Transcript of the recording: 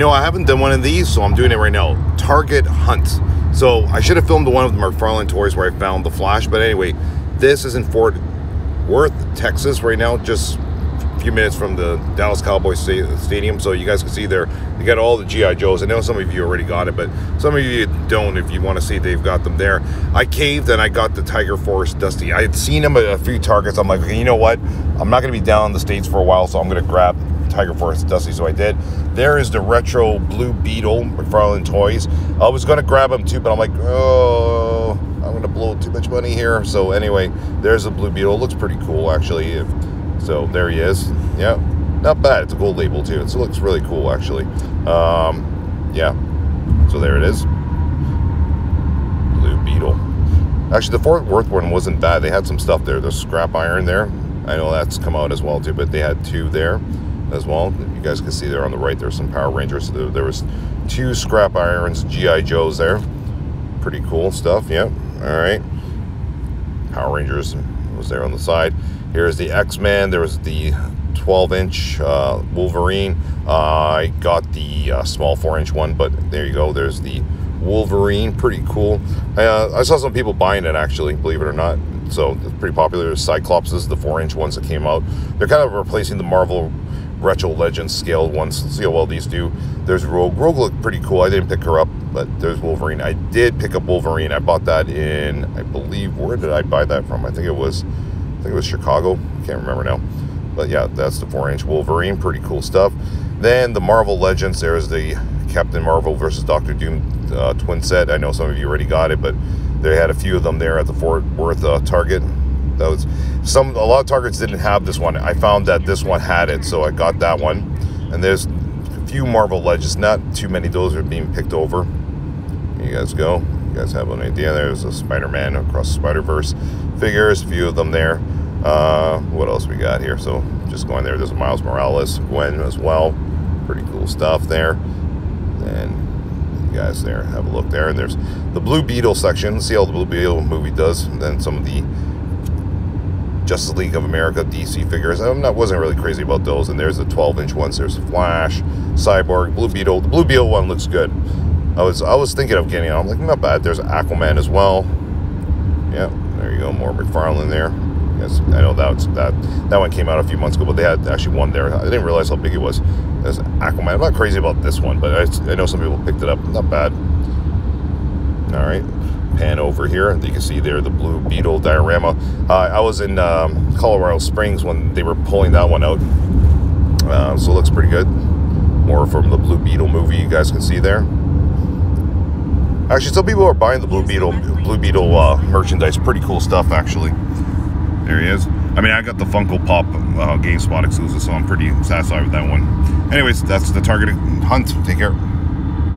know, I haven't done one of these, so I'm doing it right now. Target Hunt. So I should have filmed one of the McFarlane toys where I found the Flash, but anyway, this is in Fort Worth, Texas right now, just a few minutes from the Dallas Cowboys Stadium. So you guys can see there, they got all the G.I. Joes. I know some of you already got it, but some of you don't if you want to see they've got them there. I caved and I got the Tiger Force Dusty. I had seen him at a few targets. I'm like, okay, you know what? I'm not going to be down in the States for a while, so I'm going to grab Tiger Force Dusty, so I did. There is the retro Blue Beetle McFarlane Toys. I was going to grab them too, but I'm like, oh, I'm going to blow too much money here. So anyway, there's a Blue Beetle. It looks pretty cool, actually. So there he is. Yeah, not bad. It's a gold label too. It looks really cool, actually. Um, yeah, so there it is. Blue Beetle. Actually, the Fort Worth one wasn't bad. They had some stuff there. There's scrap iron there. I know that's come out as well too, but they had two there as well. You guys can see there on the right, there's some Power Rangers. There, there was two scrap irons, GI Joes there. Pretty cool stuff. Yep. All right. Power Rangers was there on the side. Here's the X-Men. There was the 12-inch uh, Wolverine. Uh, I got the uh, small 4-inch one, but there you go. There's the Wolverine. Pretty cool. Uh, I saw some people buying it actually, believe it or not. So it's pretty popular. Cyclopses, the 4-inch ones that came out. They're kind of replacing the Marvel Retro Legends scale ones. See how well these do. There's Rogue. Rogue looked pretty cool. I didn't pick her up, but there's Wolverine. I did pick up Wolverine. I bought that in, I believe, where did I buy that from? I think it was, I think it was Chicago. I can't remember now. But yeah, that's the 4-inch Wolverine. Pretty cool stuff. Then the Marvel Legends. There's the Captain Marvel versus Doctor Doom uh, twin set. I know some of you already got it, but they had a few of them there at the Fort Worth uh, Target was some a lot of targets didn't have this one. I found that this one had it, so I got that one. And there's a few Marvel Legends, not too many. Those are being picked over. You guys go. You guys have an idea. There's a Spider-Man across Spider-Verse figures, a few of them there. Uh, what else we got here? So just going there. There's Miles Morales, Gwen as well. Pretty cool stuff there. And you guys there have a look there. And there's the Blue Beetle section. See how the Blue Beetle movie does. And then some of the Justice League of America DC figures. I'm not wasn't really crazy about those. And there's the 12 inch ones. There's Flash, Cyborg, Blue Beetle. The Blue Beetle one looks good. I was I was thinking of getting it. I'm like not bad. There's Aquaman as well. Yeah, there you go. More McFarlane there. Yes, I know that that that one came out a few months ago, but they had actually one there. I didn't realize how big it was. There's Aquaman. I'm not crazy about this one, but I, I know some people picked it up. Not bad. All right pan over here. You can see there the Blue Beetle diorama. Uh, I was in um, Colorado Springs when they were pulling that one out. Uh, so it looks pretty good. More from the Blue Beetle movie you guys can see there. Actually, some people are buying the Blue Beetle Blue Beetle uh, merchandise. Pretty cool stuff, actually. There he is. I mean, I got the Funko Pop uh, GameStop exclusive, so I'm pretty satisfied with that one. Anyways, that's the targeted hunt. Take care.